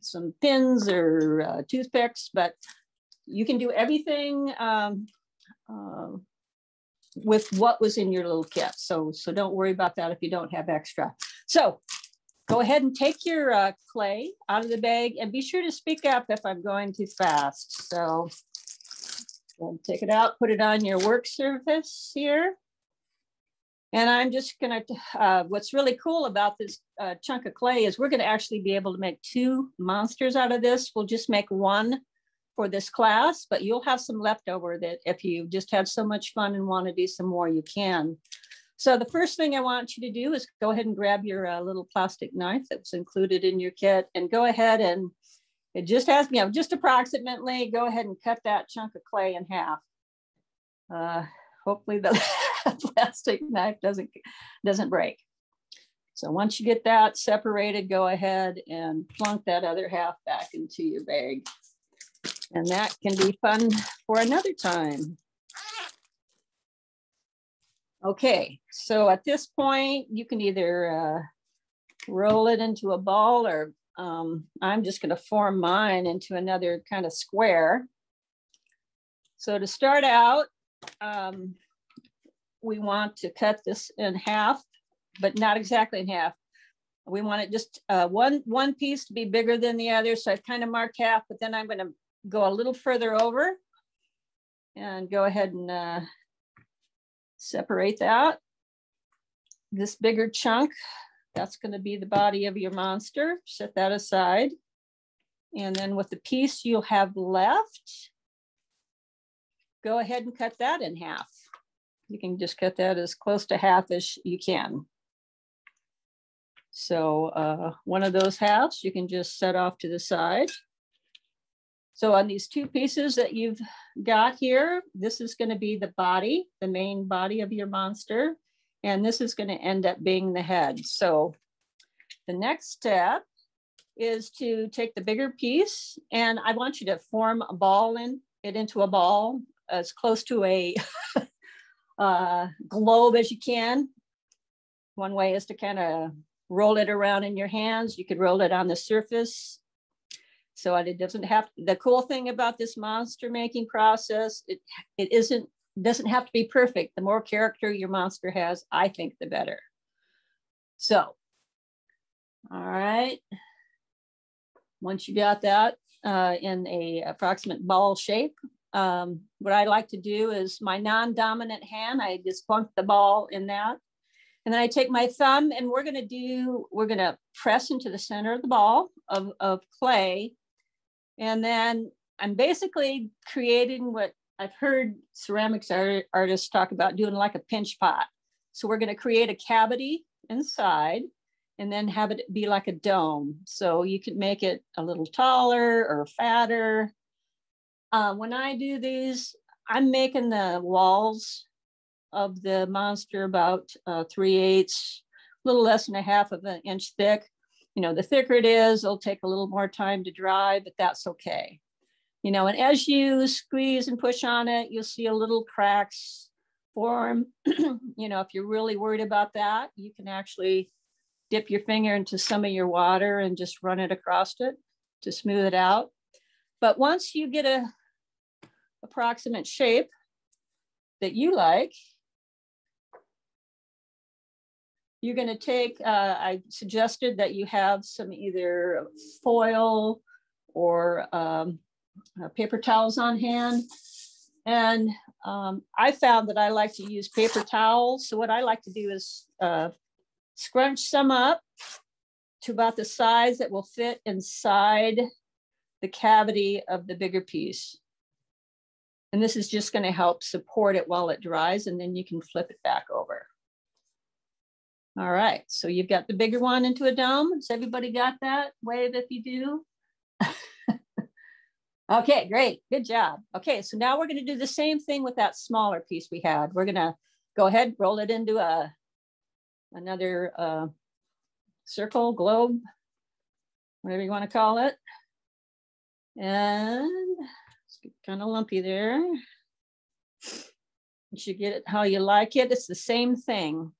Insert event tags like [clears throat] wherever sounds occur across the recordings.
some pins or uh, toothpicks, but you can do everything um, uh, with what was in your little kit. So, so don't worry about that if you don't have extra. So go ahead and take your uh, clay out of the bag and be sure to speak up if I'm going too fast. So take it out, put it on your work surface here. And I'm just gonna, uh, what's really cool about this uh, chunk of clay is we're gonna actually be able to make two monsters out of this. We'll just make one for this class, but you'll have some leftover that if you just had so much fun and wanna do some more, you can. So the first thing I want you to do is go ahead and grab your uh, little plastic knife that was included in your kit and go ahead and it just has, you know, just approximately go ahead and cut that chunk of clay in half. Uh, hopefully the [laughs] [laughs] plastic knife doesn't, doesn't break. So once you get that separated, go ahead and plunk that other half back into your bag. And that can be fun for another time. Okay, so at this point, you can either uh, roll it into a ball or um, I'm just gonna form mine into another kind of square. So to start out, um, we want to cut this in half, but not exactly in half. We want it just uh, one, one piece to be bigger than the other. So I've kind of marked half, but then I'm gonna go a little further over and go ahead and uh, separate that. This bigger chunk, that's gonna be the body of your monster. Set that aside. And then with the piece you'll have left, go ahead and cut that in half. You can just cut that as close to half as you can. So uh, one of those halves you can just set off to the side. So on these two pieces that you've got here, this is gonna be the body, the main body of your monster. And this is gonna end up being the head. So the next step is to take the bigger piece and I want you to form a ball in it into a ball as close to a [laughs] uh, globe as you can. One way is to kind of roll it around in your hands. You could roll it on the surface so it doesn't have, the cool thing about this monster making process, it, it isn't, doesn't have to be perfect. The more character your monster has, I think the better. So, all right. Once you got that uh, in a approximate ball shape, um, what I like to do is my non-dominant hand, I just plunk the ball in that. And then I take my thumb and we're gonna do, we're gonna press into the center of the ball of, of clay and then I'm basically creating what I've heard ceramics art, artists talk about doing like a pinch pot. So we're going to create a cavity inside and then have it be like a dome. So you can make it a little taller or fatter. Uh, when I do these, I'm making the walls of the monster about uh, three eighths, a little less than a half of an inch thick you know, the thicker it is, it'll take a little more time to dry, but that's okay. You know, and as you squeeze and push on it, you'll see a little cracks form. [clears throat] you know, if you're really worried about that, you can actually dip your finger into some of your water and just run it across it to smooth it out. But once you get a approximate shape that you like, you're going to take, uh, I suggested that you have some either foil or um, uh, paper towels on hand. And um, I found that I like to use paper towels. So what I like to do is uh, scrunch some up to about the size that will fit inside the cavity of the bigger piece. And this is just gonna help support it while it dries and then you can flip it back over. All right, so you've got the bigger one into a dome. Has everybody got that? Wave if you do. [laughs] okay, great, good job. Okay, so now we're gonna do the same thing with that smaller piece we had. We're gonna go ahead, roll it into a another uh, circle, globe, whatever you wanna call it. And kind of lumpy there. You get it how you like it. It's the same thing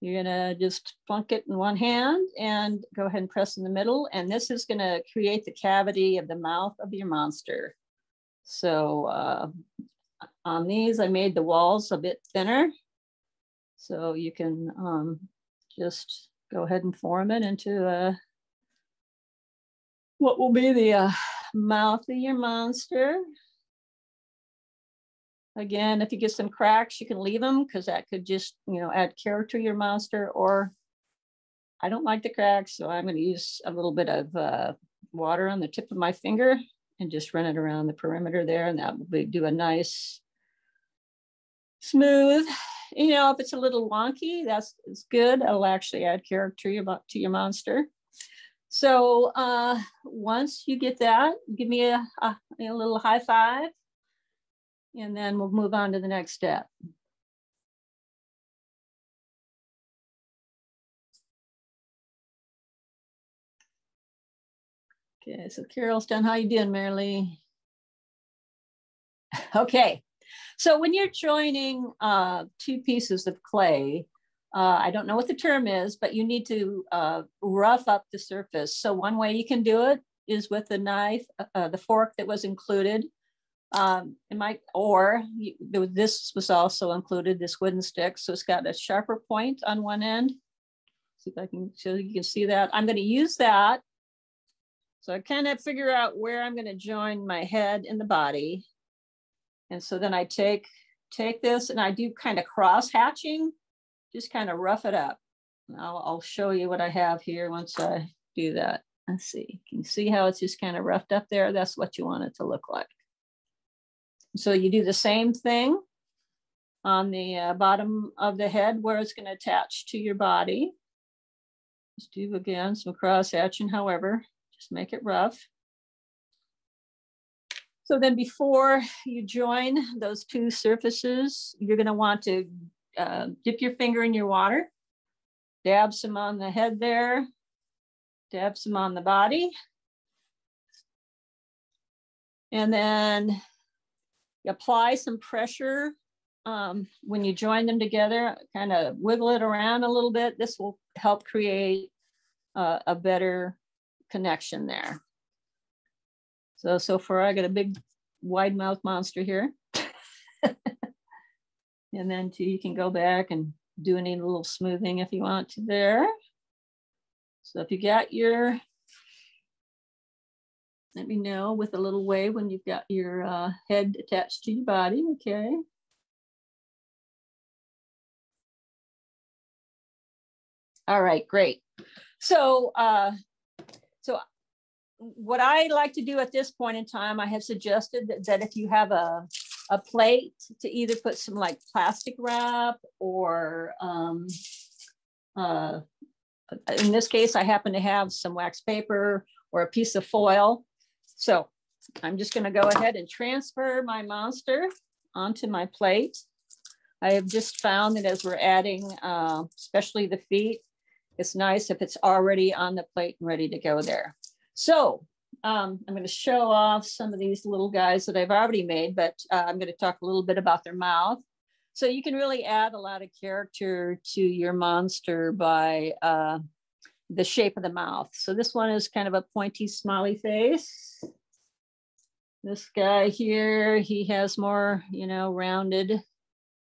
You're gonna just plunk it in one hand and go ahead and press in the middle. And this is gonna create the cavity of the mouth of your monster. So uh, on these, I made the walls a bit thinner. So you can um, just go ahead and form it into a, what will be the uh, mouth of your monster. Again, if you get some cracks, you can leave them because that could just, you know, add character to your monster. Or I don't like the cracks, so I'm going to use a little bit of uh, water on the tip of my finger and just run it around the perimeter there. And that will be, do a nice smooth. You know, if it's a little wonky, that's it's good. It'll actually add character to your, to your monster. So uh, once you get that, give me a, a, a little high five and then we'll move on to the next step. Okay, so Carol's done. How you doing, Marilee? [laughs] okay, so when you're joining uh, two pieces of clay, uh, I don't know what the term is, but you need to uh, rough up the surface. So one way you can do it is with the knife, uh, the fork that was included. Um, it might, or you, this was also included, this wooden stick. So it's got a sharper point on one end. See if I can, so you can see that. I'm gonna use that. So I kind of figure out where I'm gonna join my head and the body. And so then I take, take this and I do kind of cross hatching, just kind of rough it up. I'll, I'll show you what I have here once I do that. Let's see, can you see how it's just kind of roughed up there? That's what you want it to look like. So you do the same thing on the uh, bottom of the head where it's going to attach to your body. Just do again some cross hatching, however, just make it rough. So then before you join those two surfaces, you're going to want to uh, dip your finger in your water, dab some on the head there, dab some on the body. And then apply some pressure um, when you join them together, kind of wiggle it around a little bit. This will help create uh, a better connection there. So, so far I got a big wide mouth monster here. [laughs] and then too, you can go back and do any little smoothing if you want to there. So if you got your let me know with a little wave when you've got your uh, head attached to your body, okay? All right, great. So, uh, so what I like to do at this point in time, I have suggested that, that if you have a, a plate to either put some like plastic wrap or um, uh, in this case, I happen to have some wax paper or a piece of foil so I'm just gonna go ahead and transfer my monster onto my plate. I have just found that as we're adding, uh, especially the feet, it's nice if it's already on the plate and ready to go there. So um, I'm going to show off some of these little guys that I've already made, but uh, I'm going to talk a little bit about their mouth. So you can really add a lot of character to your monster by uh, the shape of the mouth. So this one is kind of a pointy smiley face. This guy here, he has more, you know, rounded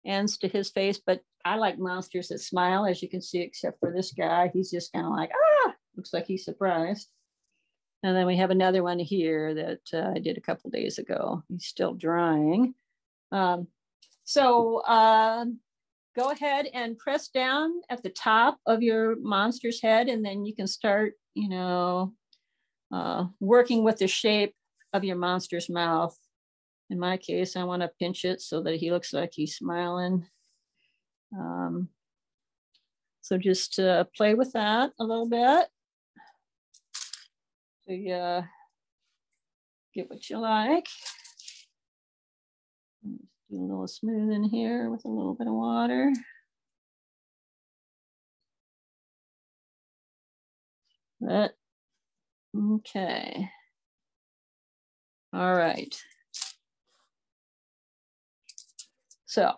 ends to his face, but I like monsters that smile, as you can see, except for this guy. He's just kind of like, ah, looks like he's surprised. And then we have another one here that uh, I did a couple days ago. He's still drying. Um, so uh, go ahead and press down at the top of your monster's head and then you can start, you know, uh, working with the shape of your monster's mouth. In my case, I want to pinch it so that he looks like he's smiling. Um, so just uh, play with that a little bit. So uh, get what you like. Do a little smooth in here with a little bit of water. That, okay. All right. So,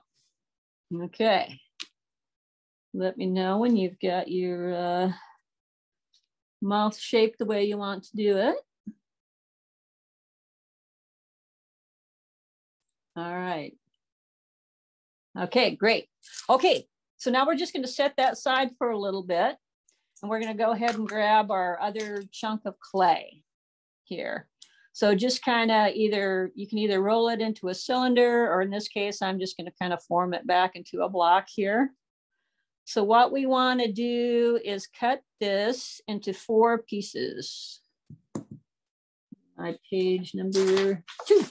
okay. let me know when you've got your uh, mouth shaped the way you want to do it. All right. Okay, great. Okay, so now we're just going to set that aside for a little bit. And we're going to go ahead and grab our other chunk of clay here. So just kind of either, you can either roll it into a cylinder, or in this case, I'm just going to kind of form it back into a block here. So what we want to do is cut this into four pieces. My page number two.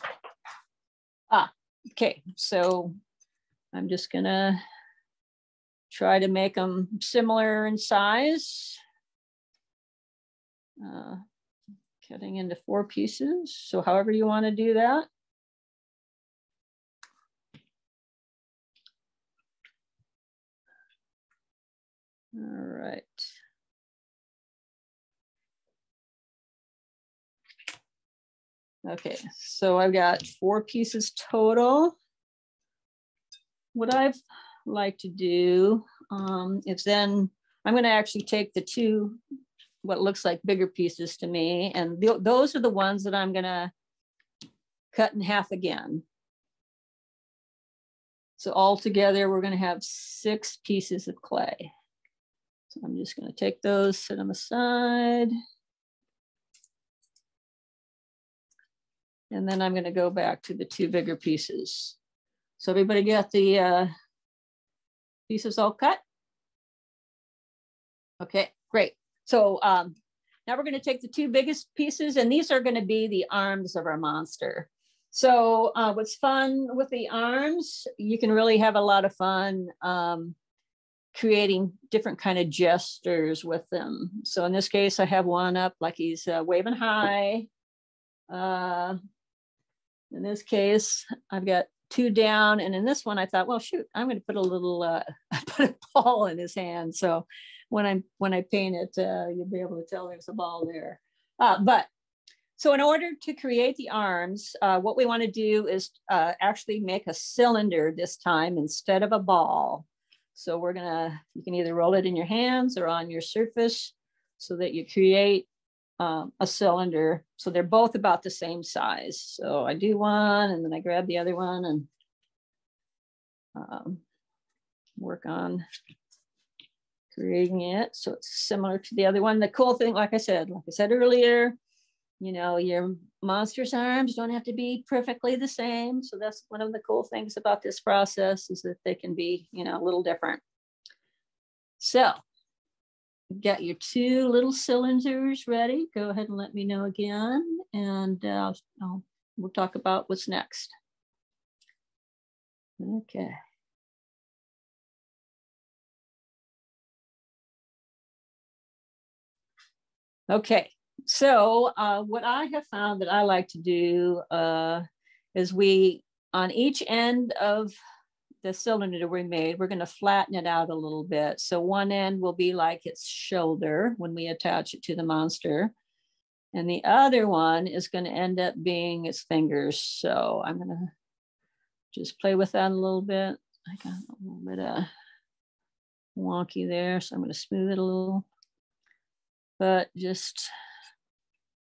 Okay. So I'm just gonna try to make them similar in size. Uh, cutting into four pieces. So however you want to do that. All right. Okay, so I've got four pieces total. What I've like to do um, is then I'm going to actually take the two what looks like bigger pieces to me, and th those are the ones that I'm going to cut in half again. So all together, we're going to have six pieces of clay. So I'm just going to take those, set them aside. And then I'm going to go back to the two bigger pieces. So everybody got the uh, pieces all cut? Okay, great. So um, now we're going to take the two biggest pieces, and these are going to be the arms of our monster. So uh, what's fun with the arms, you can really have a lot of fun um, creating different kind of gestures with them. So in this case, I have one up like he's uh, waving high. Uh, in this case, I've got two down. And in this one, I thought, well, shoot, I'm going to put a little, uh, [laughs] put a ball in his hand. So when I when I paint it, uh, you'll be able to tell there's a ball there. Uh, but so in order to create the arms, uh, what we want to do is uh, actually make a cylinder this time instead of a ball. So we're gonna, you can either roll it in your hands or on your surface so that you create um, a cylinder. So they're both about the same size. So I do one and then I grab the other one and um, work on creating it. So it's similar to the other one. The cool thing, like I said, like I said earlier, you know, your monster's arms don't have to be perfectly the same. So that's one of the cool things about this process is that they can be, you know, a little different. So get your two little cylinders ready. Go ahead and let me know again. And uh, I'll, we'll talk about what's next. Okay. Okay, so uh, what I have found that I like to do uh, is we, on each end of the cylinder we made, we're going to flatten it out a little bit. So one end will be like its shoulder when we attach it to the monster. And the other one is going to end up being its fingers. So I'm going to just play with that a little bit. I got a little bit of wonky there. So I'm going to smooth it a little. But just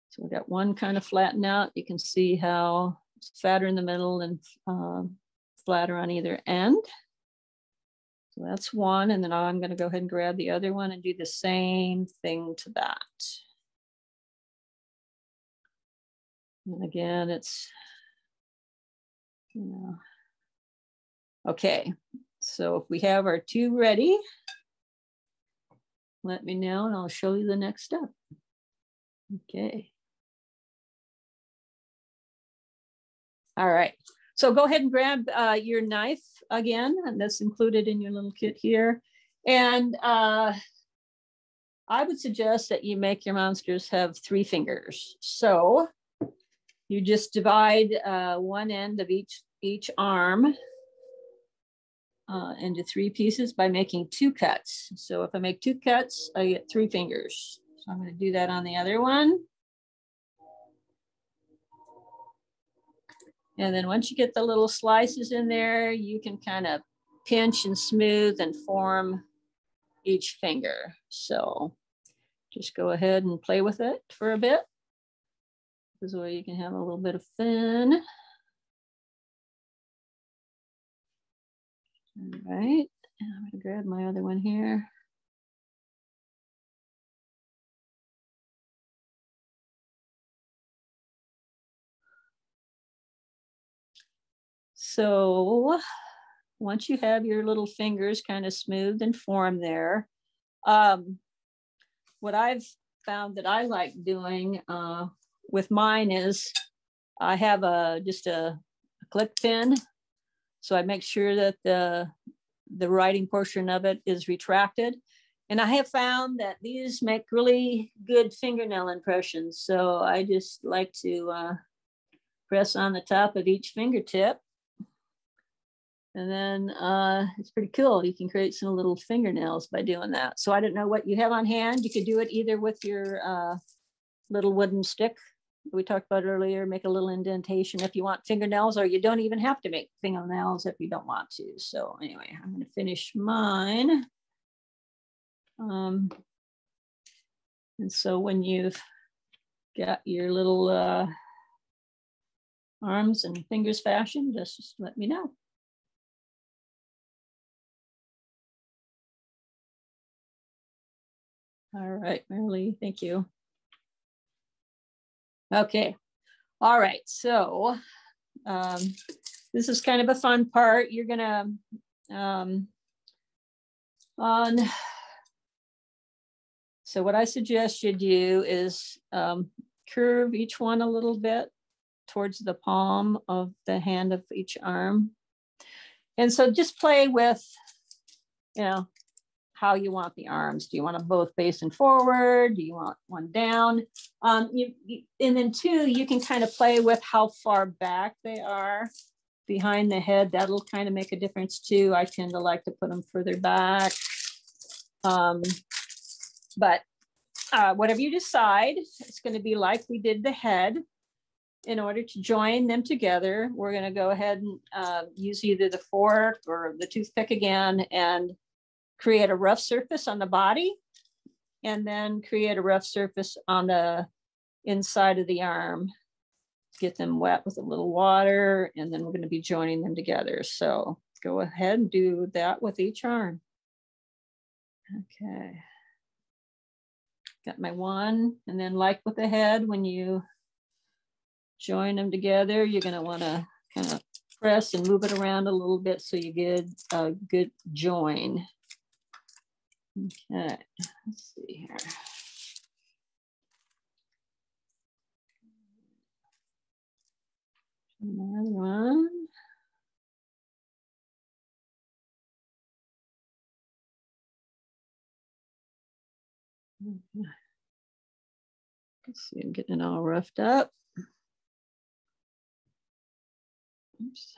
so we got one kind of flattened out. You can see how it's fatter in the middle and um, flatter on either end. So that's one. And then I'm going to go ahead and grab the other one and do the same thing to that. And again, it's, you know, okay. So if we have our two ready, let me know and I'll show you the next step. Okay. All right. So go ahead and grab uh, your knife again, and that's included in your little kit here. And uh, I would suggest that you make your monsters have three fingers. So you just divide uh, one end of each, each arm uh, into three pieces by making two cuts. So if I make two cuts, I get three fingers. So I'm gonna do that on the other one. And then once you get the little slices in there, you can kind of pinch and smooth and form each finger. So just go ahead and play with it for a bit. This way you can have a little bit of fun. All right, And I'm gonna grab my other one here. So once you have your little fingers kind of smooth and formed there, um, what I've found that I like doing uh, with mine is I have a just a, a click pin. So I make sure that the, the writing portion of it is retracted. And I have found that these make really good fingernail impressions. So I just like to uh, press on the top of each fingertip and then uh, it's pretty cool. You can create some little fingernails by doing that. So I don't know what you have on hand. You could do it either with your uh, little wooden stick we talked about earlier, make a little indentation if you want fingernails, or you don't even have to make fingernails if you don't want to. So anyway, I'm gonna finish mine. Um, and so when you've got your little uh, arms and fingers fashioned, just, just let me know. All right, Marilee, thank you. Okay, all right, so um, this is kind of a fun part. You're gonna, um, on, so what I suggest you do is um, curve each one a little bit towards the palm of the hand of each arm. And so just play with, you know, how you want the arms. Do you want them both facing forward? Do you want one down? Um, you, you, and then two, you can kind of play with how far back they are behind the head. That'll kind of make a difference too. I tend to like to put them further back. Um, but uh, whatever you decide, it's going to be like we did the head. In order to join them together, we're going to go ahead and uh, use either the fork or the toothpick again and create a rough surface on the body and then create a rough surface on the inside of the arm. Get them wet with a little water and then we're gonna be joining them together. So go ahead and do that with each arm. Okay. Got my one and then like with the head, when you join them together, you're gonna wanna kind of press and move it around a little bit so you get a good join. Okay, let's see here. Another one. Let's see, I'm getting it all roughed up. Oops.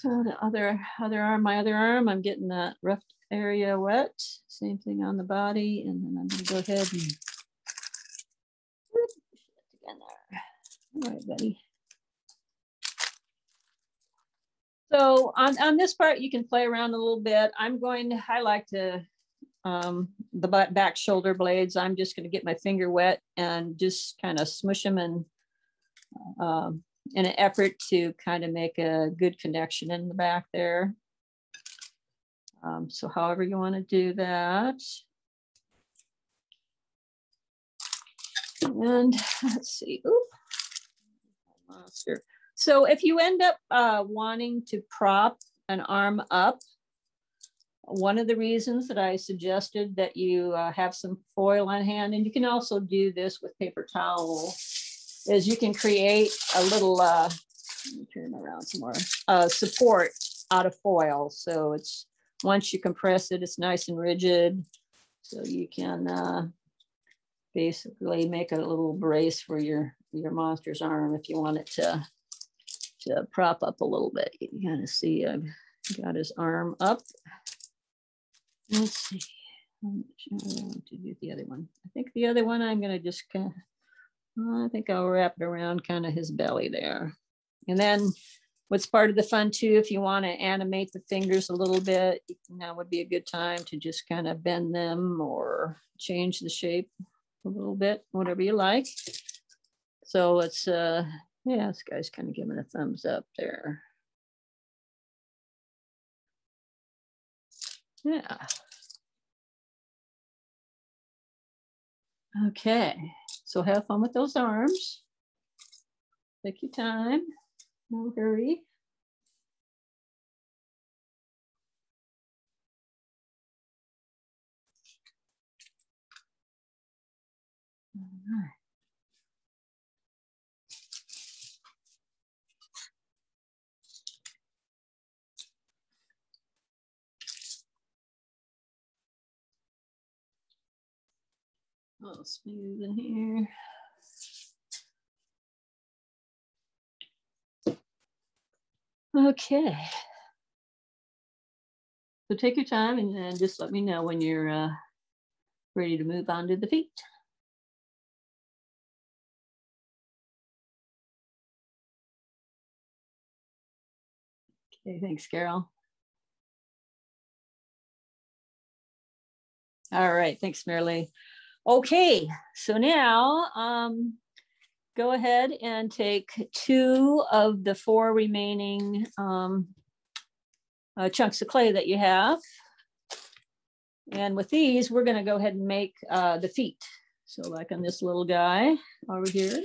So the other other arm, my other arm, I'm getting that rough area wet. Same thing on the body, and then I'm gonna go ahead and. All right, buddy. So on, on this part, you can play around a little bit. I'm going to, I like to, um, the back shoulder blades, I'm just gonna get my finger wet and just kind of smush them and um, in an effort to kind of make a good connection in the back there. Um, so however you want to do that. And let's see. Monster. So if you end up uh, wanting to prop an arm up, one of the reasons that I suggested that you uh, have some foil on hand, and you can also do this with paper towel, is you can create a little, uh, let me turn around some more, uh, support out of foil. So it's, once you compress it, it's nice and rigid. So you can uh, basically make a little brace for your, your monster's arm if you want it to, to prop up a little bit. You kind of see I've got his arm up. Let's see. I want to do the other one. I think the other one I'm going to just kind of I think I'll wrap it around kind of his belly there. And then What's part of the fun too, if you want to animate the fingers a little bit, now would be a good time to just kind of bend them or change the shape a little bit, whatever you like. So let's, uh, yeah, this guy's kind of giving a thumbs up there. Yeah. Okay, so have fun with those arms. Take your time, no hurry. All right. Little smooth in here. Okay. So take your time and just let me know when you're uh, ready to move on to the feet. Okay, thanks, Carol. All right, thanks, Marilee. Okay, so now um, go ahead and take two of the four remaining um, uh, chunks of clay that you have. And with these, we're gonna go ahead and make uh, the feet. So like on this little guy over here,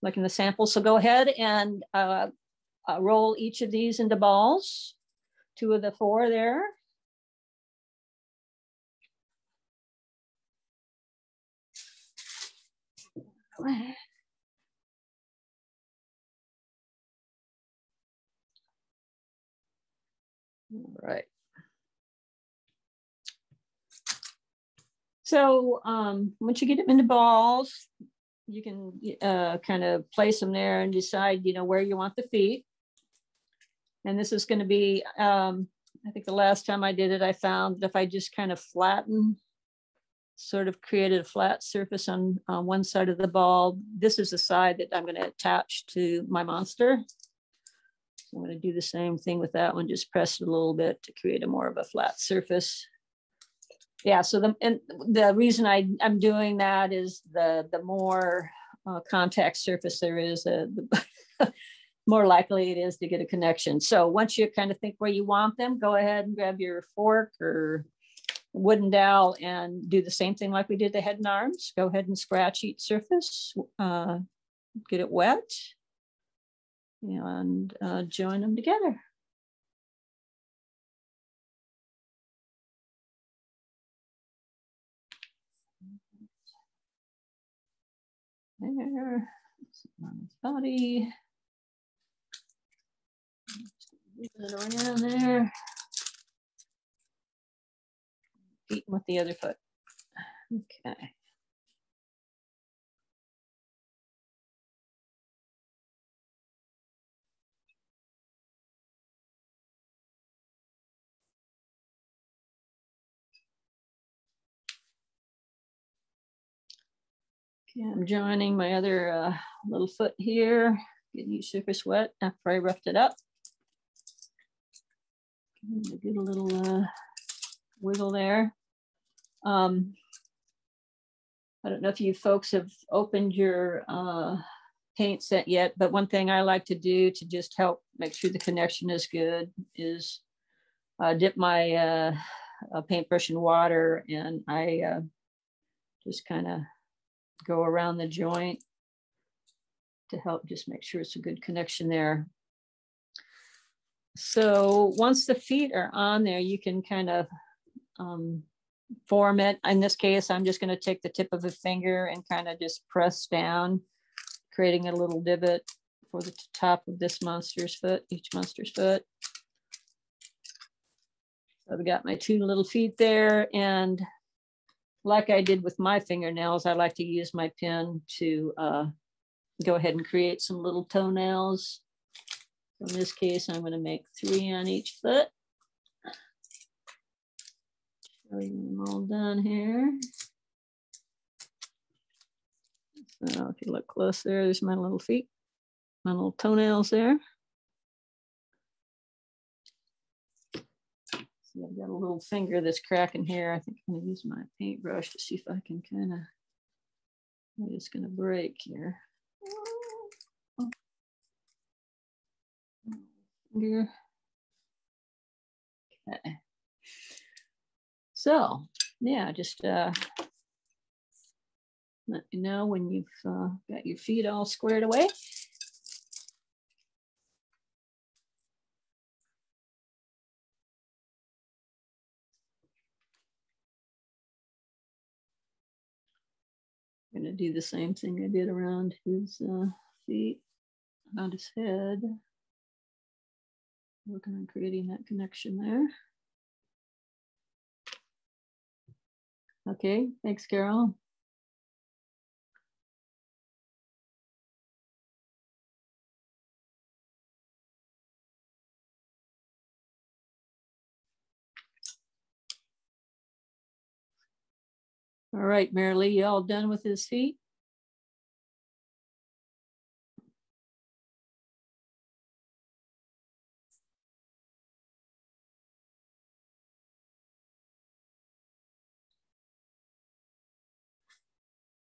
like in the sample. So go ahead and uh, uh roll each of these into balls, two of the four there. [laughs] All right. So um, once you get them into balls, you can uh, kind of place them there and decide, you know, where you want the feet. And this is going to be, um, I think the last time I did it, I found that if I just kind of flatten sort of created a flat surface on, on one side of the ball. This is the side that I'm going to attach to my monster. So I'm going to do the same thing with that one, just press it a little bit to create a more of a flat surface. Yeah, so the, and the reason I, I'm doing that is the, the more uh, contact surface there is, uh, the [laughs] more likely it is to get a connection. So once you kind of think where you want them, go ahead and grab your fork or wooden dowel and do the same thing like we did the head and arms. Go ahead and scratch each surface, uh, get it wet, and uh, join them together. There, on his body. It around there feet with the other foot. Okay. Okay, I'm joining my other uh, little foot here, getting each surface wet after I roughed it up. Get a little uh, wiggle there. Um, I don't know if you folks have opened your uh, paint set yet, but one thing I like to do to just help make sure the connection is good is uh, dip my uh, paintbrush in water and I uh, just kind of go around the joint to help just make sure it's a good connection there. So once the feet are on there, you can kind of um, form it. In this case, I'm just going to take the tip of a finger and kind of just press down, creating a little divot for the top of this monster's foot, each monster's foot. So I've got my two little feet there. And like I did with my fingernails, I like to use my pen to uh, go ahead and create some little toenails. In this case, I'm going to make three on each foot Bring them all done here. So if you look close there, there's my little feet, my little toenails there. See, I've got a little finger that's cracking here. I think I'm gonna use my paintbrush to see if I can kind of, I'm just gonna break here. Finger. Okay. So yeah, just uh, let me know when you've uh, got your feet all squared away. I'm gonna do the same thing I did around his uh, feet, around his head. Working on creating that connection there. Okay, thanks, Carol. All right, Marilee, you all done with his feet?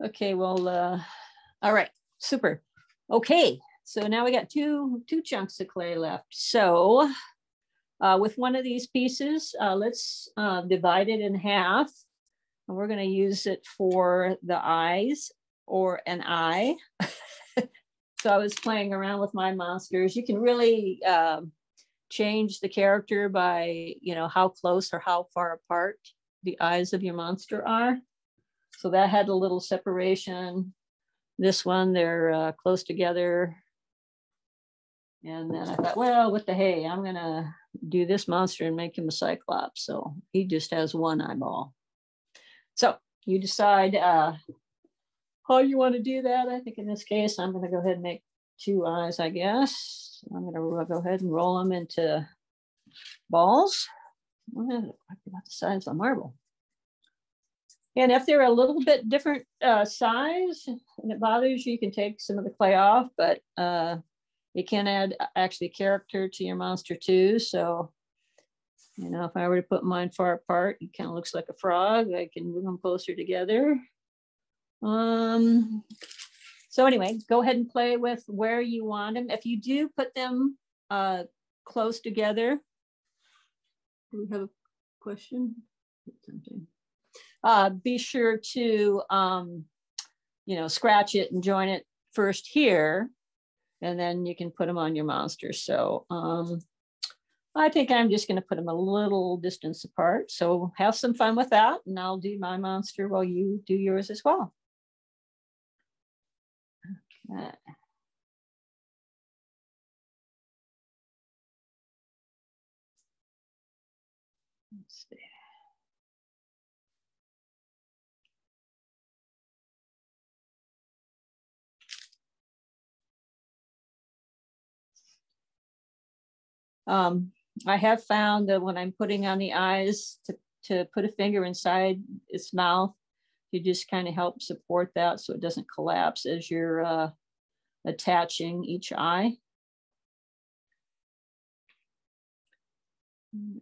Okay, well, uh, all right, super. Okay, so now we got two, two chunks of clay left. So uh, with one of these pieces, uh, let's uh, divide it in half. And we're gonna use it for the eyes or an eye. [laughs] so I was playing around with my monsters. You can really um, change the character by, you know, how close or how far apart the eyes of your monster are. So that had a little separation. This one, they're uh, close together. And then I thought, well, what the hey, I'm gonna do this monster and make him a cyclops. So he just has one eyeball. So you decide uh, how you want to do that. I think in this case, I'm gonna go ahead and make two eyes, I guess. I'm gonna go ahead and roll them into balls. About the size of a marble. And if they're a little bit different uh, size and it bothers you, you can take some of the clay off, but uh, it can add uh, actually character to your monster too. So, you know, if I were to put mine far apart, it kind of looks like a frog. I can move them closer together. Um, so anyway, go ahead and play with where you want them. If you do put them uh, close together, do we have a question? Something uh, be sure to, um, you know, scratch it and join it first here, and then you can put them on your monster. So um, I think I'm just going to put them a little distance apart. So have some fun with that, and I'll do my monster while you do yours as well. Okay. Um, I have found that when I'm putting on the eyes to, to put a finger inside its mouth, you just kind of help support that so it doesn't collapse as you're uh, attaching each eye.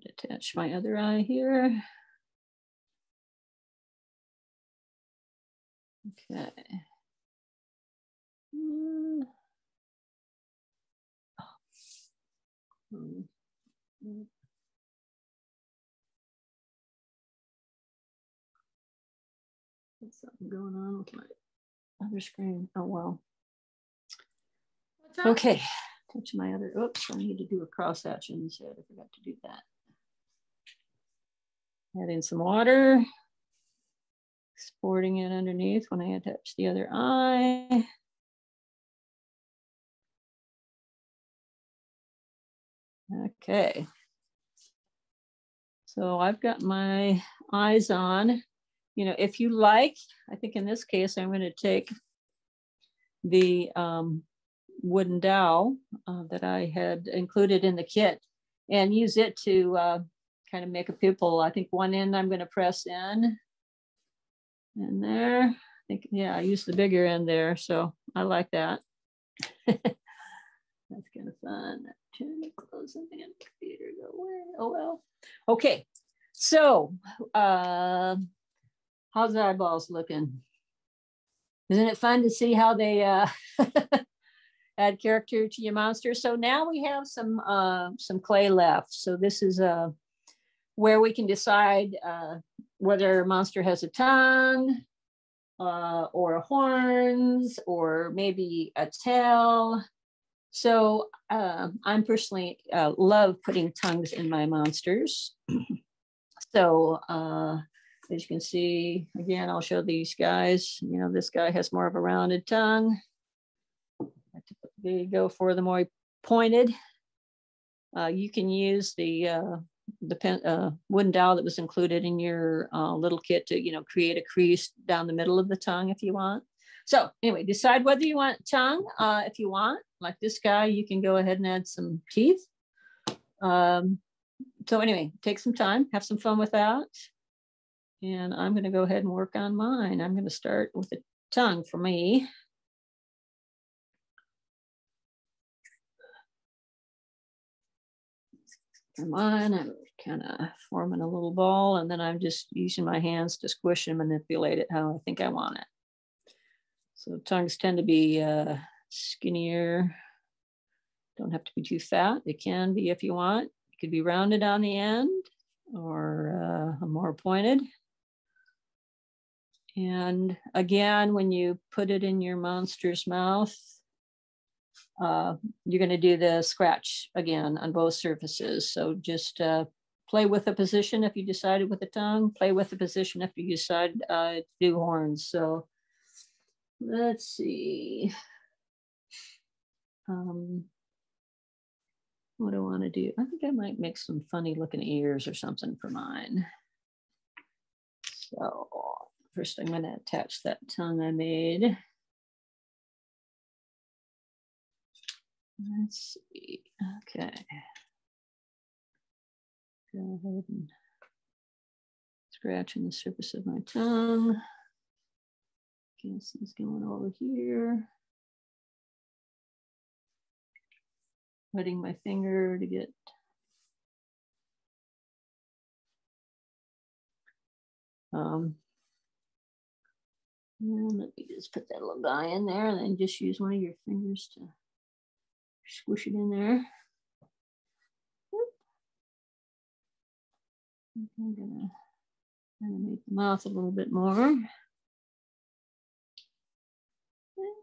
Attach my other eye here. Okay. Hmm. Um, something going on with my other screen. Oh, well. Okay, touch my other, oops, I need to do a cross hatching instead. I forgot to do that. Add in some water, exporting it underneath when I attach the other eye. Okay. So I've got my eyes on. You know, if you like, I think in this case, I'm going to take the um, wooden dowel uh, that I had included in the kit and use it to uh, kind of make a pupil. I think one end I'm going to press in and there. I think, yeah, I use the bigger end there. So I like that. [laughs] That's kind of fun Turn it close and then computer go away. Oh well. Okay. So uh how's the eyeballs looking? Isn't it fun to see how they uh [laughs] add character to your monster? So now we have some uh some clay left. So this is uh where we can decide uh whether a monster has a tongue, uh, or horns, or maybe a tail. So uh, I'm personally uh, love putting tongues in my monsters. [clears throat] so uh, as you can see, again, I'll show these guys. You know, this guy has more of a rounded tongue. There you go for the more pointed. Uh, you can use the uh, the pen, uh, wooden dowel that was included in your uh, little kit to, you know, create a crease down the middle of the tongue if you want. So anyway, decide whether you want tongue. Uh, if you want, like this guy, you can go ahead and add some teeth. Um, so anyway, take some time, have some fun with that. And I'm going to go ahead and work on mine. I'm going to start with the tongue for me. for mine. I'm kind of forming a little ball and then I'm just using my hands to squish and manipulate it how I think I want it. So tongues tend to be uh, skinnier. Don't have to be too fat. It can be if you want. It could be rounded on the end or uh, more pointed. And again, when you put it in your monster's mouth, uh, you're going to do the scratch again on both surfaces. So just uh, play with the position if you decided with the tongue, play with the position if you decide uh, to do horns. So let's see. Um, what do I want to do? I think I might make some funny looking ears or something for mine. So first I'm going to attach that tongue I made. Let's see. Okay. Go ahead and scratching the surface of my tongue. Guess it's going over here. Putting my finger to get um, let me just put that little guy in there and then just use one of your fingers to squish it in there. I'm gonna animate the mouth a little bit more. And put a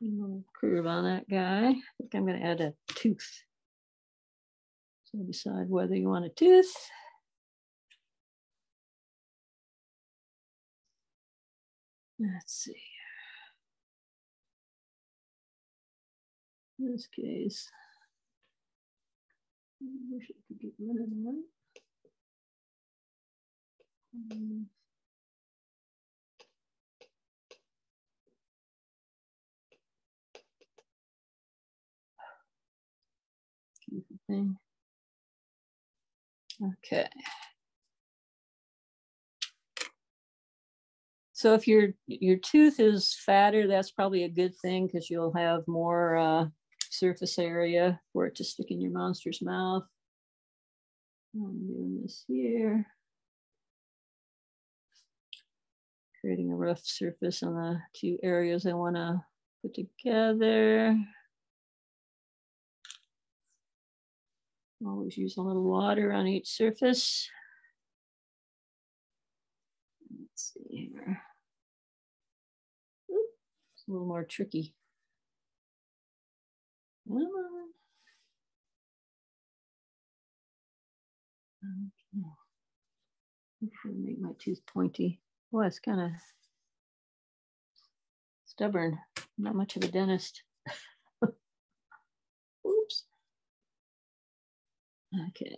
little curve on that guy. I think I'm gonna add a tooth. So decide whether you want a tooth. Let's see. In this case, I wish I could get rid of that. Um, thing. Okay. So if your your tooth is fatter, that's probably a good thing because you'll have more uh, surface area for it to stick in your monster's mouth. I'm doing this here. Creating a rough surface on the two areas I want to put together. Always use a little water on each surface. Let's see here. it's a little more tricky. Come on. Okay. I'm make my tooth pointy. Boy, it's kind of stubborn. Not much of a dentist. [laughs] Oops. Okay.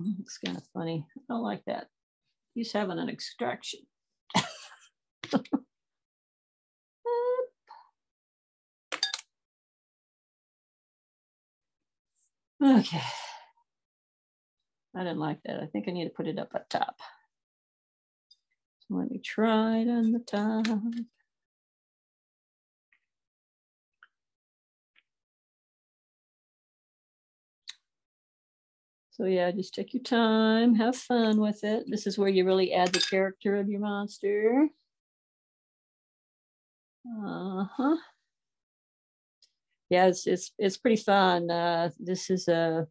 Oh, it's kind of funny. I don't like that. He's having an extraction. [laughs] Okay. I didn't like that. I think I need to put it up at top. So let me try it on the top. So yeah, just take your time, have fun with it. This is where you really add the character of your monster. Uh-huh. Yeah, it's, it's, it's pretty fun. Uh, this is a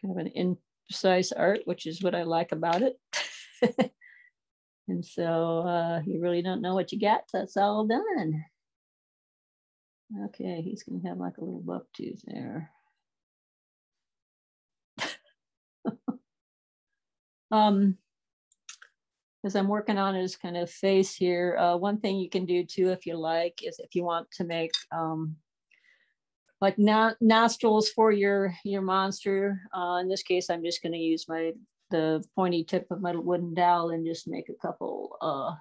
kind of an imprecise art, which is what I like about it. [laughs] and so uh, you really don't know what you got. That's all done. Okay, he's gonna have like a little buck tooth there. Um, as I'm working on his kind of face here, uh, one thing you can do too, if you like, is if you want to make um, like no nostrils for your your monster. Uh, in this case, I'm just going to use my the pointy tip of my wooden dowel and just make a couple uh,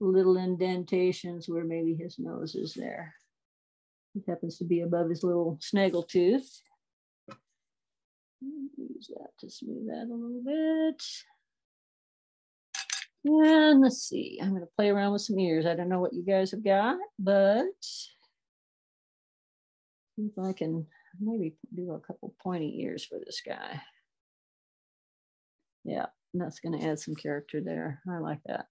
little indentations where maybe his nose is there. It happens to be above his little snaggle tooth. Use that to smooth that a little bit. And let's see, I'm gonna play around with some ears. I don't know what you guys have got, but if I can maybe do a couple pointy ears for this guy. Yeah, that's gonna add some character there. I like that.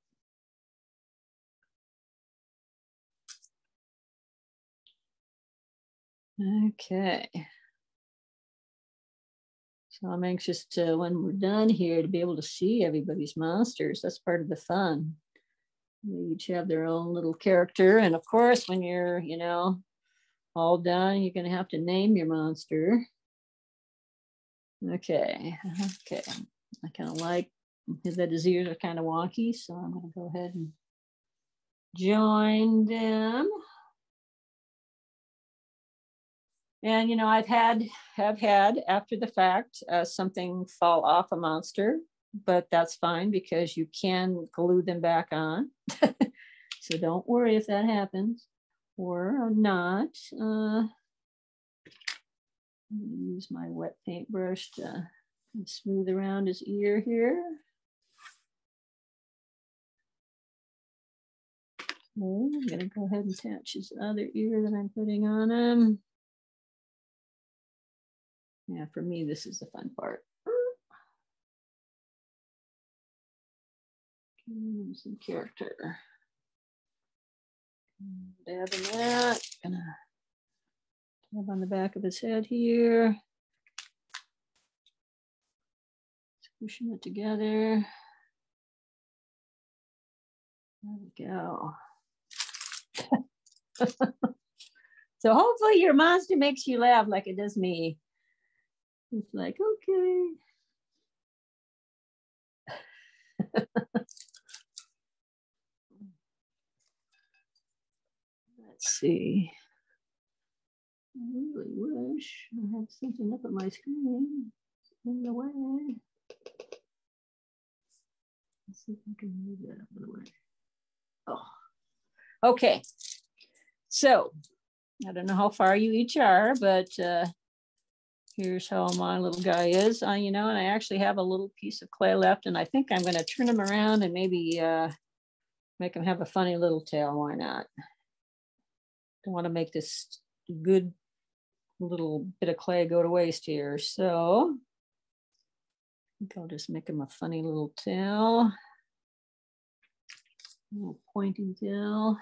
Okay. So I'm anxious to, when we're done here, to be able to see everybody's monsters. That's part of the fun. They each have their own little character. And of course, when you're, you know, all done, you're gonna have to name your monster. Okay, okay. I kind of like that his ears are kind of wonky, so I'm gonna go ahead and join them. And you know, I've had have had after the fact uh, something fall off a monster, but that's fine because you can glue them back on. [laughs] so don't worry if that happens or not. Uh, use my wet paintbrush to smooth around his ear here. Okay, I'm gonna go ahead and attach his other ear that I'm putting on him. Yeah, for me, this is the fun part. Some character. Dabbing that. Gonna dab on the back of his head here. Squishing it together. There we go. [laughs] so hopefully your monster makes you laugh like it does me. It's like, okay. [laughs] Let's see. I really wish I had something up at my screen in the way. Let's see if I can move that out of the way. Oh, okay. So I don't know how far you each are, but uh, here's how my little guy is, uh, you know, and I actually have a little piece of clay left and I think I'm gonna turn him around and maybe uh, make him have a funny little tail, why not? Don't wanna make this good little bit of clay go to waste here. So I think I'll just make him a funny little tail. A little pointy tail.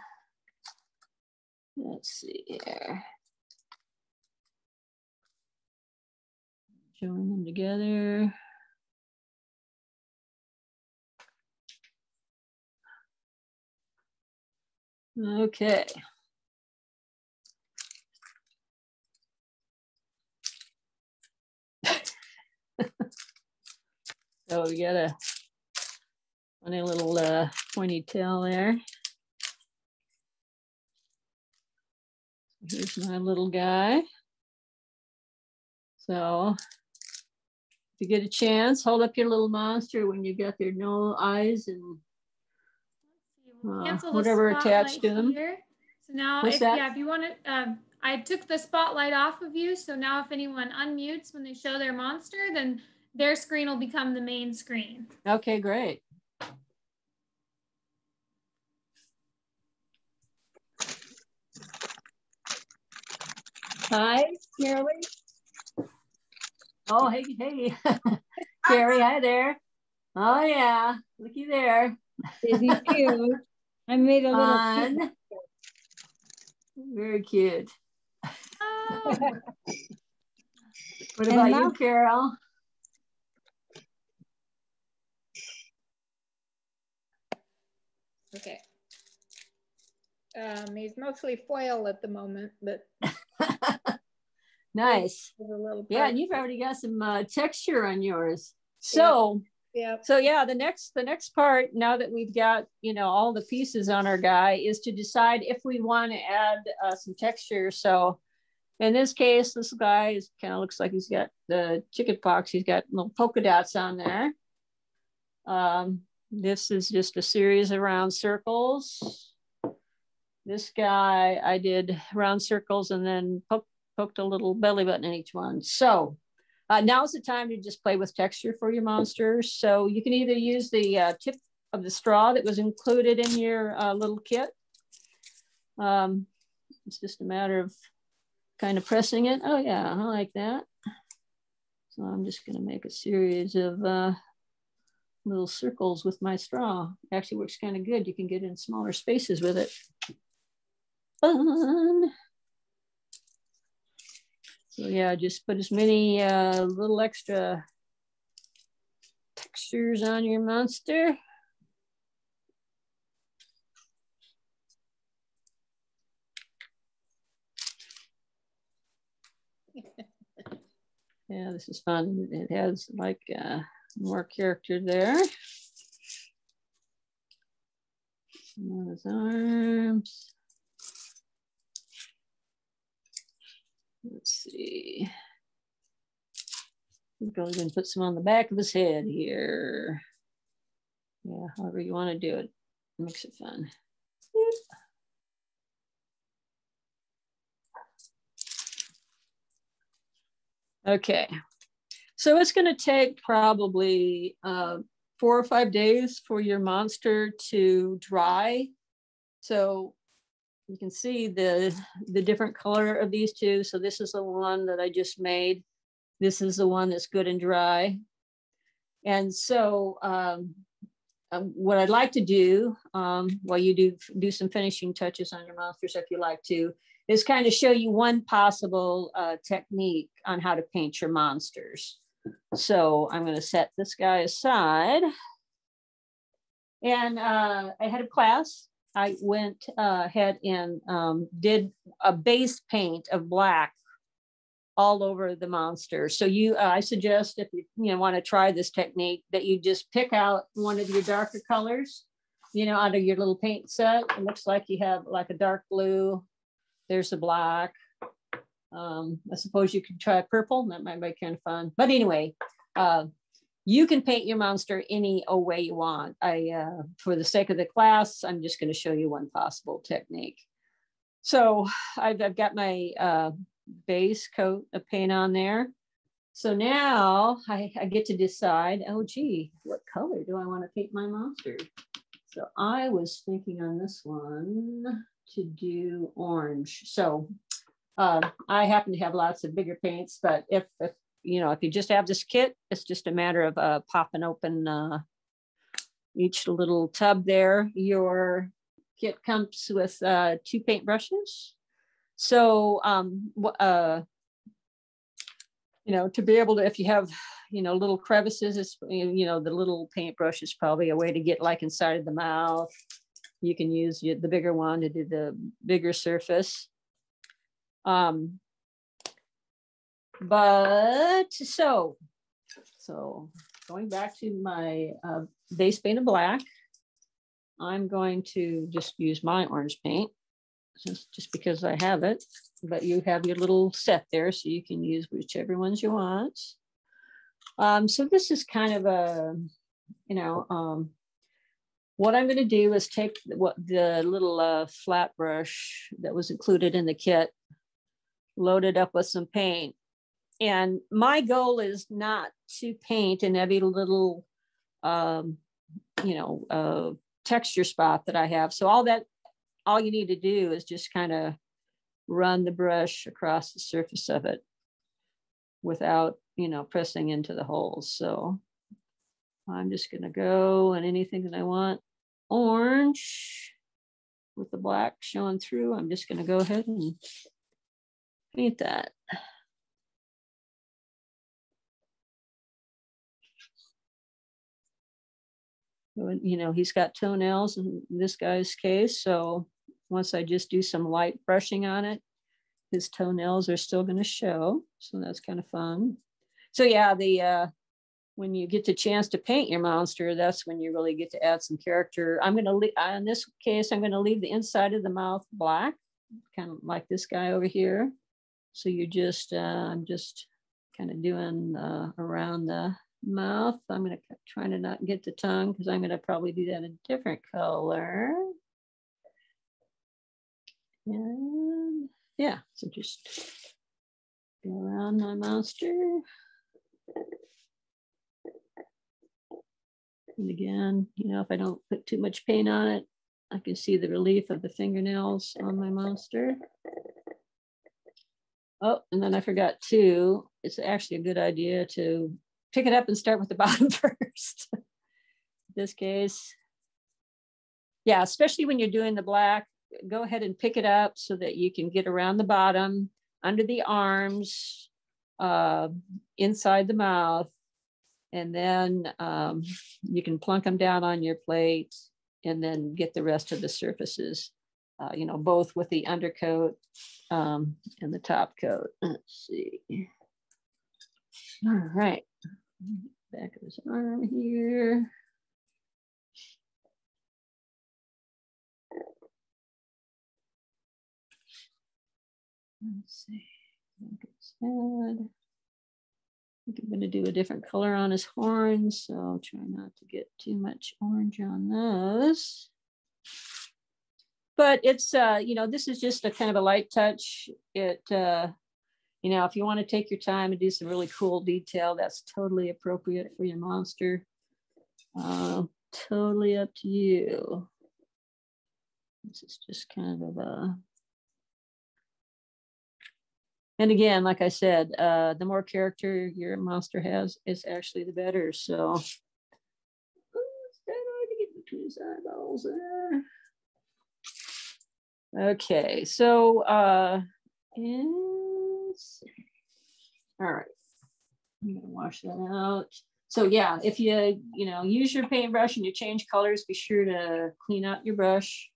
Let's see here. Join them together. Okay. [laughs] so we got a funny little uh, pointy tail there. Here's my little guy. So you get a chance, hold up your little monster when you got their no eyes and uh, whatever attached to them. Here. So now, if, yeah, if you want to, um, I took the spotlight off of you. So now if anyone unmutes when they show their monster, then their screen will become the main screen. Okay, great. Hi, Marilyn. Oh, hey, hey. [laughs] Carrie, hi there. Oh, yeah. Looky there. cute. I made a little. Very cute. [laughs] what about you, Carol? Okay. Um, he's mostly foil at the moment, but [laughs] nice. Yeah, and you've already got some uh, texture on yours. So yeah. So yeah, the next the next part now that we've got you know all the pieces on our guy is to decide if we want to add uh, some texture. So in this case, this guy is kind of looks like he's got the chicken pox. He's got little polka dots on there. Um, this is just a series of round circles. This guy, I did round circles and then poke, poked a little belly button in each one. So uh, now's the time to just play with texture for your monsters. So you can either use the uh, tip of the straw that was included in your uh, little kit. Um, it's just a matter of kind of pressing it. Oh yeah, I like that. So I'm just gonna make a series of uh, little circles with my straw. Actually works kind of good. You can get in smaller spaces with it. Fun. So yeah, just put as many uh, little extra textures on your monster. [laughs] yeah, this is fun. It has like uh, more character there. Some his arms. Let's see. Going to put some on the back of his head here. Yeah, however you want to do it. Makes it fun. Okay, so it's going to take probably uh, four or five days for your monster to dry. So you can see the, the different color of these two. So this is the one that I just made. This is the one that's good and dry. And so um, um, what I'd like to do um, while you do do some finishing touches on your monsters, if you like to, is kind of show you one possible uh, technique on how to paint your monsters. So I'm going to set this guy aside. And uh, ahead of class, I went uh, ahead and um, did a base paint of black all over the monster. So you, uh, I suggest if you, you know, want to try this technique that you just pick out one of your darker colors, you know, out of your little paint set. It looks like you have like a dark blue. There's a black. Um, I suppose you could try purple. That might be kind of fun. But anyway, uh, you can paint your monster any way you want. I, uh, for the sake of the class, I'm just going to show you one possible technique. So I've, I've got my uh, base coat of paint on there. So now I, I get to decide, oh gee, what color do I want to paint my monster? So I was thinking on this one to do orange. So uh, I happen to have lots of bigger paints, but if, if you know, if you just have this kit, it's just a matter of uh, popping open uh, each little tub there. Your kit comes with uh, two paint brushes. So, um, uh, you know, to be able to, if you have, you know, little crevices, it's, you know, the little paintbrush is probably a way to get like inside of the mouth. You can use the bigger one to do the bigger surface. Um, but so, so going back to my uh, base paint of black, I'm going to just use my orange paint just, just because I have it, but you have your little set there so you can use whichever ones you want. Um, so this is kind of a, you know, um, what I'm going to do is take what the little uh, flat brush that was included in the kit, load it up with some paint, and my goal is not to paint in every little um, you know uh, texture spot that i have so all that all you need to do is just kind of run the brush across the surface of it without, you know, pressing into the holes. So I'm just gonna go and anything that I want orange with the black showing through, I'm just gonna go ahead and paint that. You know, he's got toenails in this guy's case. So once I just do some light brushing on it, his toenails are still going to show. So that's kind of fun. So yeah, the uh, when you get the chance to paint your monster, that's when you really get to add some character. I'm going to leave, in this case, I'm going to leave the inside of the mouth black, kind of like this guy over here. So you just, uh, I'm just kind of doing uh, around the mouth. I'm going to try to not get the tongue because I'm going to probably do that a different color. And yeah, so just go around my monster. And again, you know, if I don't put too much paint on it, I can see the relief of the fingernails on my monster. Oh, and then I forgot too, it's actually a good idea to pick it up and start with the [laughs] bottom first. This case, yeah, especially when you're doing the black, go ahead and pick it up so that you can get around the bottom, under the arms, uh, inside the mouth, and then um, you can plunk them down on your plate and then get the rest of the surfaces, uh, you know, both with the undercoat um, and the top coat. Let's see. All right, back of his arm here. Let's see. Head. I think I'm going to do a different color on his horns, so I'll try not to get too much orange on those. But it's, uh, you know, this is just a kind of a light touch. It, uh, you know, if you want to take your time and do some really cool detail, that's totally appropriate for your monster. Uh, totally up to you. This is just kind of a and again, like I said, uh, the more character your monster has, is actually the better. So. Okay, so uh, is all right. I'm gonna wash that out. So yeah, if you you know use your paintbrush and you change colors, be sure to clean out your brush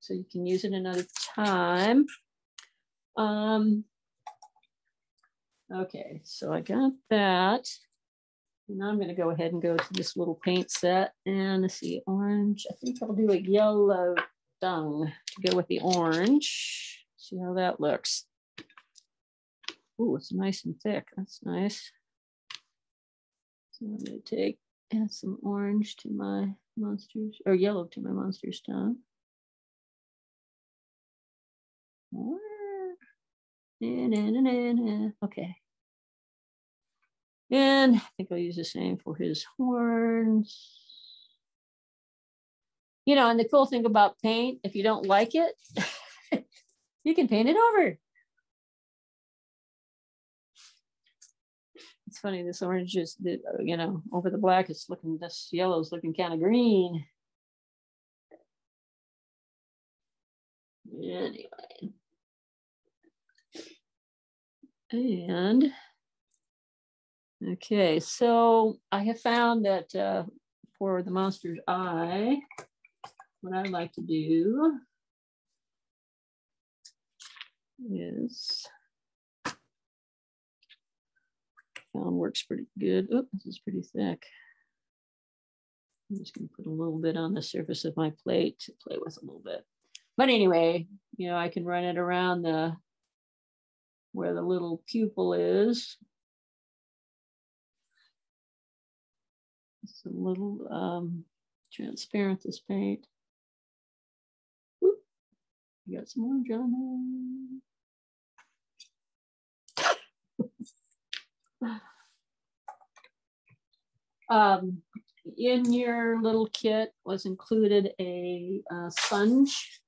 so you can use it another time. Um, Okay, so I got that. Now I'm going to go ahead and go to this little paint set and let's see, orange. I think I'll do a yellow dung to go with the orange. See how that looks. Oh, it's nice and thick. That's nice. So I'm going to take add some orange to my monsters or yellow to my monster's tongue. Okay. And I think I'll use the same for his horns. You know, and the cool thing about paint, if you don't like it, [laughs] you can paint it over. Funny, this orange is, you know, over the black, it's looking, this yellow is looking kind of green. Anyway. And okay, so I have found that uh, for the monster's eye, what I like to do is found works pretty good. This is pretty thick. I'm just gonna put a little bit on the surface of my plate to play with a little bit. But anyway, you know, I can run it around the where the little pupil is. It's a little um, transparent, this paint. Whoop. Got some orange on. Um, in your little kit was included a, a sponge.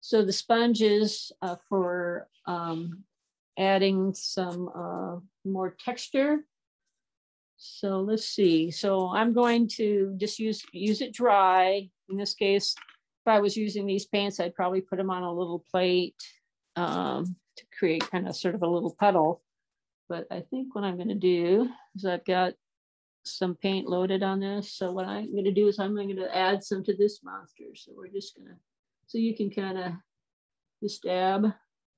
So the sponge is uh, for um, adding some uh, more texture. So let's see. So I'm going to just use, use it dry. In this case, if I was using these paints, I'd probably put them on a little plate um, to create kind of sort of a little puddle. But I think what I'm gonna do is I've got some paint loaded on this. So what I'm gonna do is I'm gonna add some to this monster. So we're just gonna, so you can kind of just dab.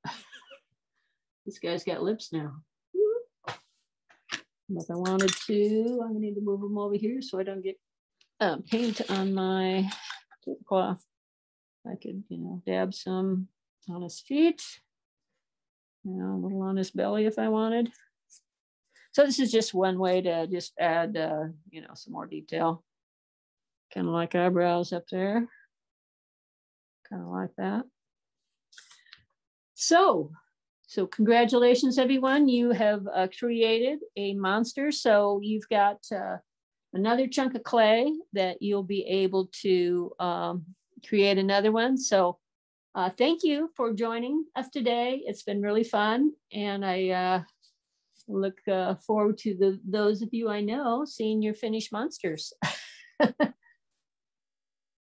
[laughs] this guy's got lips now. If I wanted to, I'm gonna need to move them over here so I don't get uh, paint on my cloth. I could, you know, dab some on his feet, you know, a little on his belly if I wanted. So this is just one way to just add, uh, you know, some more detail. Kind of like eyebrows up there. Kind of like that. So, so congratulations, everyone. You have uh, created a monster. So you've got uh, another chunk of clay that you'll be able to um, create another one. So uh, thank you for joining us today. It's been really fun. And I uh, look uh, forward to the those of you I know seeing your finished monsters. [laughs]